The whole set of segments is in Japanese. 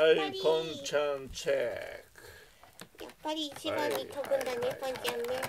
はいポンちゃんチェック。やっぱり一番に飛ぶんだね、ポンちゃんね。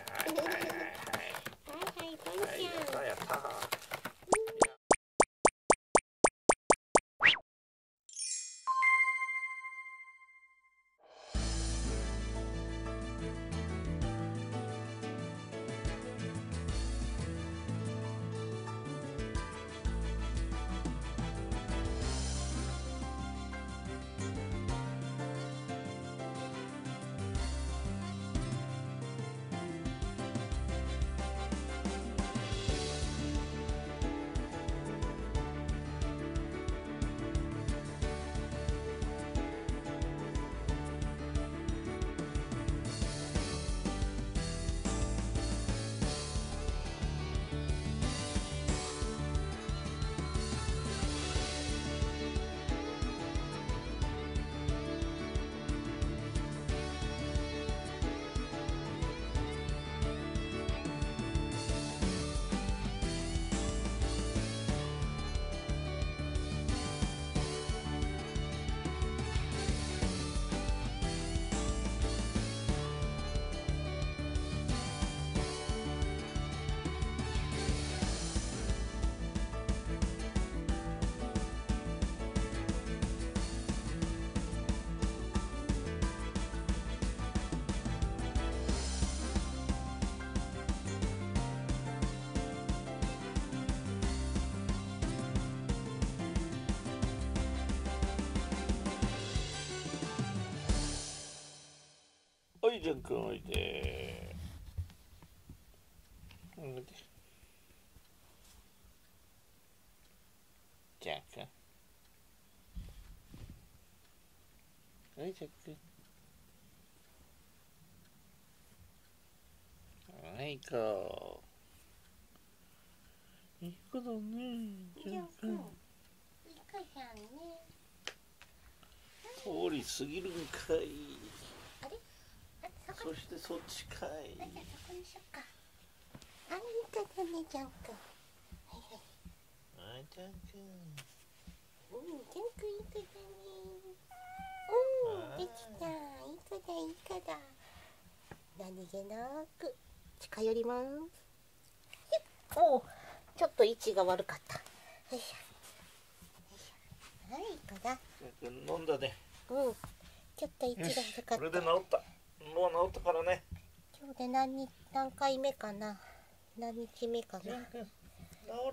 いじゃんくんおいでおいでじゃんくんおいじゃんくんはい行こう。いい子だねじゃんくんいい子じゃんね。通り過ぎるんかいそしてそっちかいあ、じゃあそこにしよっか。あ、いい子だね、ジャン君。はいはい。あじゃんくんうん、ジャン君いい子だね。うん、できた。いい子だ、いい子だ。何気なく近寄ります。おお、ちょっと位置が悪かった。よいしょ。はい、いい子だ。飲んだねうん。ちょっと位置が悪かったこれで。治ったもう治ったからね今日で何日何回目かな。何日目かな。治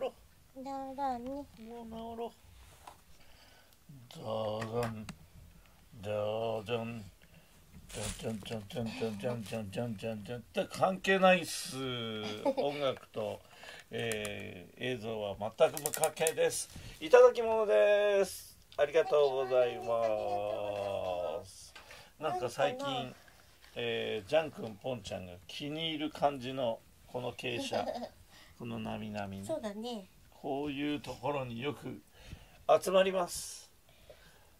ろならね。うもう治ろうどーんどーんじゃんじゃんじゃんじゃんじゃんじゃんじゃんじゃんじゃんって関係ないっす音楽と、えー映像は全く無関係ですいただき物ですありがとうございますなんか最近、えージャン君ポンちゃんが気に入る感じのこの傾斜。このなみなみね。そうだね。こういうところによく集まります。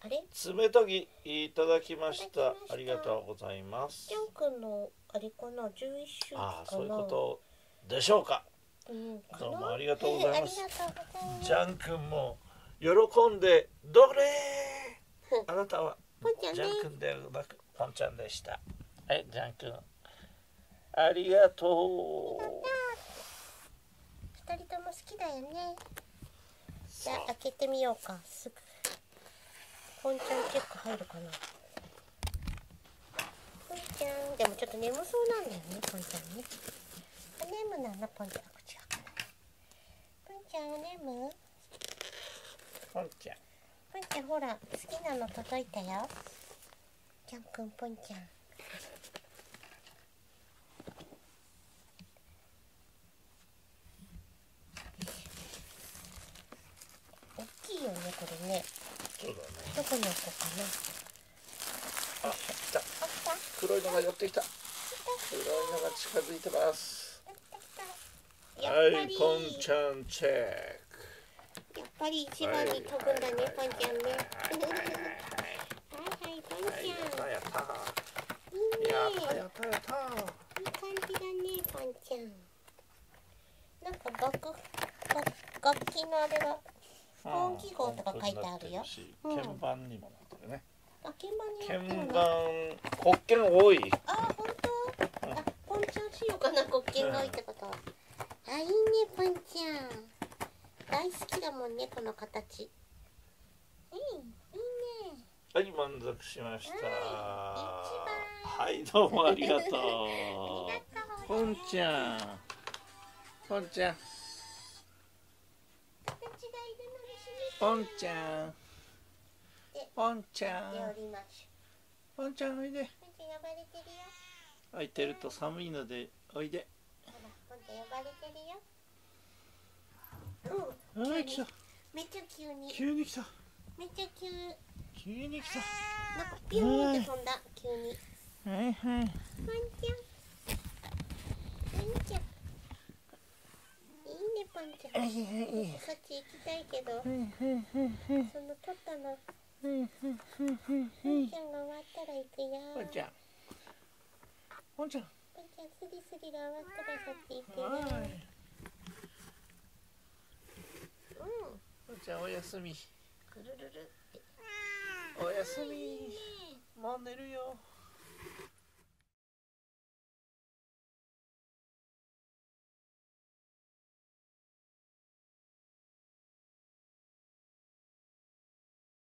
あれ？爪研ぎいただきましいたありがとうございます。ジャン君のあれかな？11周期かな？ああそういうことでしょうか。うんどうもありがとうございます。えージャン君も喜んでどれ？あなたは。ポンちゃんね。ジャン君ではなくポンちゃんでしたはいジャン君。ありがとう。二人とも好きだよね。じゃあ開けてみようか。すぐ。ポンちゃんチェック入るかな。ポンちゃん。でもちょっと眠そうなんだよねポンちゃんね。あ眠なのポンちゃん。口開かない。ポンちゃんお眠ポンちゃん。ポンちゃんほら好きなの届いたよ。ジャン君ポンちゃん大きいよねこれね。そうだね。どこに置こうかな。あ来た。黒いのが寄ってきた。黒いのが近づいてます。はいポンちゃんチェック。やっぱり一番に飛ぶんだねポンちゃんね。はいはいポンはい、ちゃんやったやったいいねやったやったやった。いい感じだね、パンちゃん。なんか楽楽楽器のあれが音記号とか書いてあるよ。しうん。鍵盤にもなってるね。ああ鍵盤に鍵盤黒鍵多い。あ本当？あポンちゃんしようかな黒鍵が多いってこと。あいいねポンちゃん。大好きだもんねこの形。うんいいね。はい満足しました。ははいどうもありがとう。ありがとうポンちゃん。ポンちゃん形がいるのにしポンちゃん。ポンちゃてんポンちゃんおいで。ポンちゃん呼ばれてるよ。空いてると寒いのでおいで。ほらポンちゃん呼ばれてるよ。うん。はい来た。めっちゃ急に。急に来た。めっちゃ急。急に来た。なんかピューンって飛んだ。急に。はいはい。ポンちゃん。ポンちゃん。いいねポンちゃんはいはいそっち行きたいけどはいはいはいその取ったの。はいはいはいポンちゃんが終わったら行くよ。ポンちゃんポンちゃんポンちゃんスリスリが終わったらそっち行くよ。はい。うんポンちゃん。おやすみ。くるるるっておやすみもう寝るよ